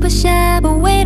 不下不为。